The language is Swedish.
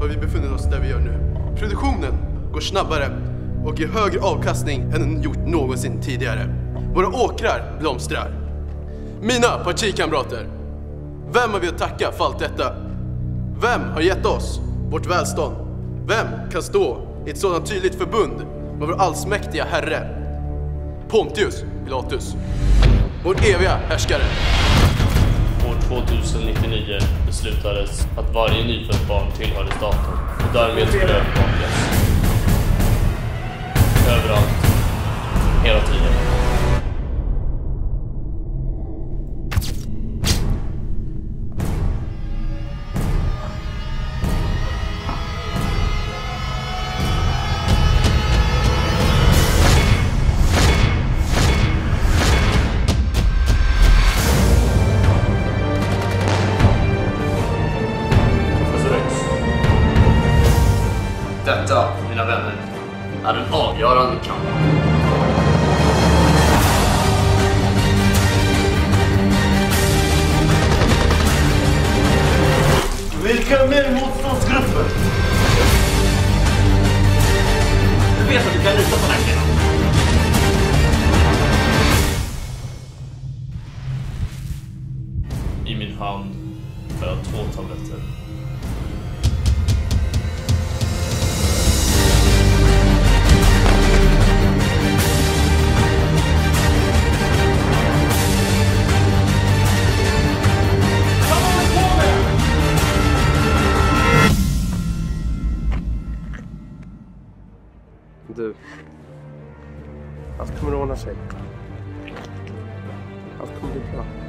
har vi befunnit oss där vi gör nu. Produktionen går snabbare och ger högre avkastning än den gjort någonsin tidigare. Våra åkrar blomstrar. Mina partikamrater, vem har vi att tacka för allt detta? Vem har gett oss vårt välstånd? Vem kan stå i ett sådant tydligt förbund med vår allsmäktiga Herre? Pontius Pilatus, vår eviga härskare. 2099 beslutades att varje nyfött barn tillhörde staten och därmed skulle övervakas. Detta, mina vänner, är en avgörande kamp. Vilka mer motståndsgrupper? Du vet att du kan lita på den här killen. I min hand har jag två tabletter. Du. Allt kommer att ordna sig. Allt kommer bli bra.